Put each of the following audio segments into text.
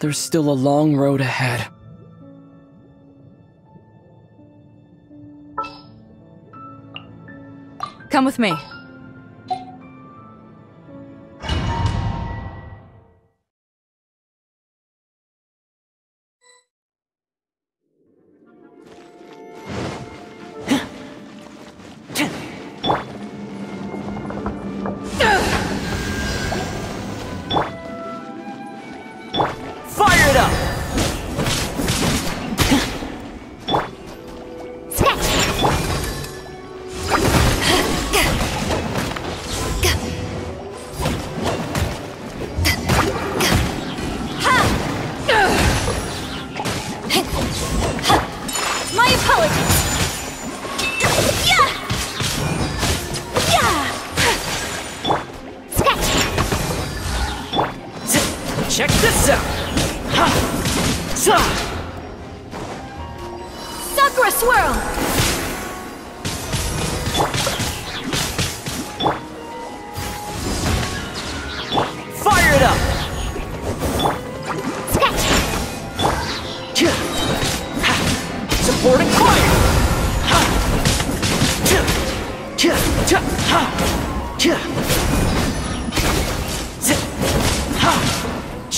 There's still a long road ahead. Come with me.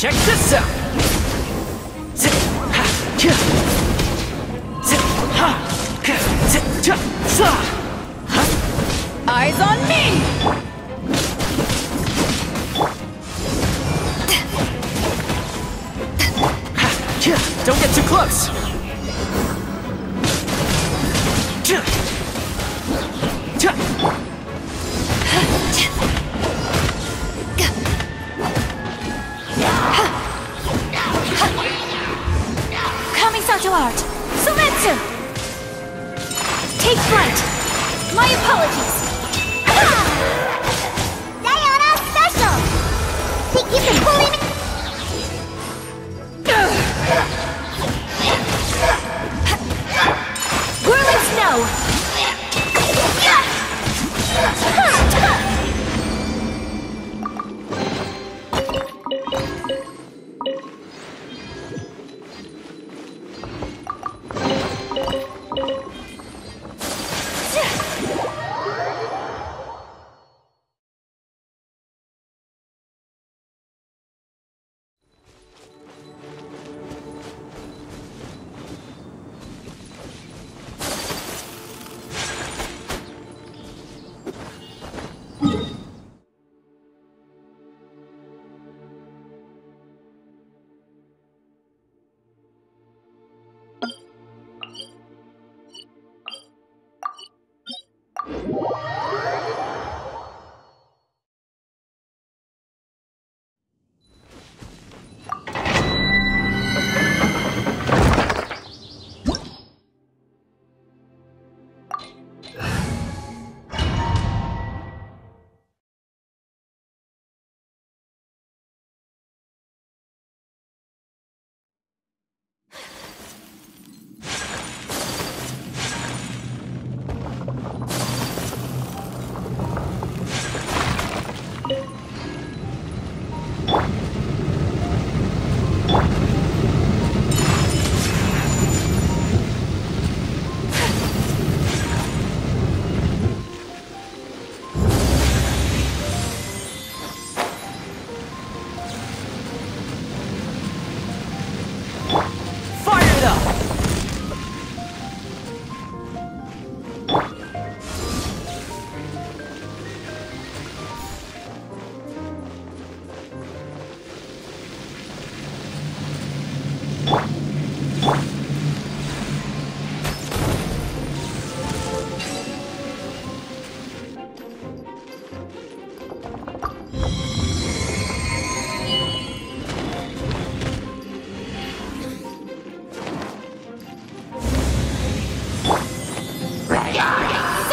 Check this out! Eyes on me. Don't get too close! Art. Soumetsu. Take flight. My apologies. Sayonara special. Thank you for pulling me.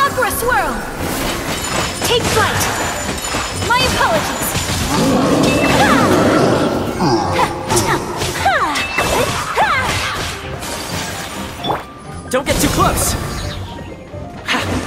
Sakura swirl. Take flight. My apologies. Don't get too close! Ha!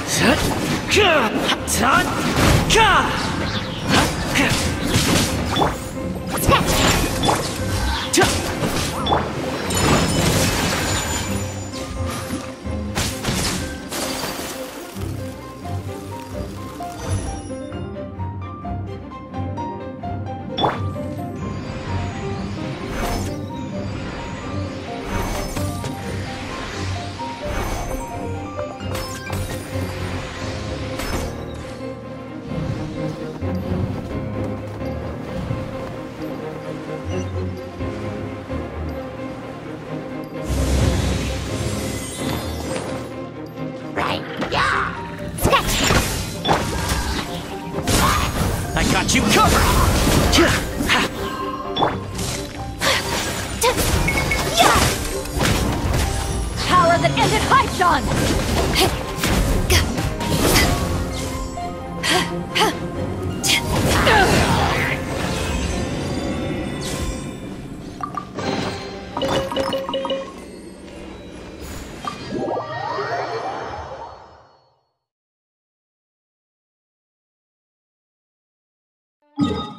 you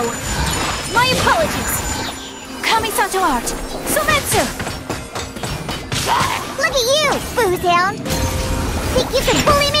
My apologies! Kamisato Art! Soumetsu! Look at you, Foozhound! Think you can bully me?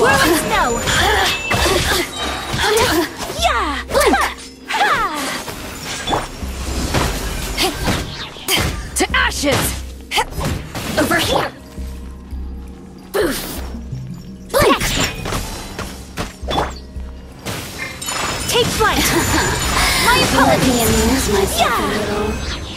There you are! Whirling snow! yeah! To ashes! Over here! Boof! Blink! Take flight! My Let me apologies! amuse myself Yeah. a little.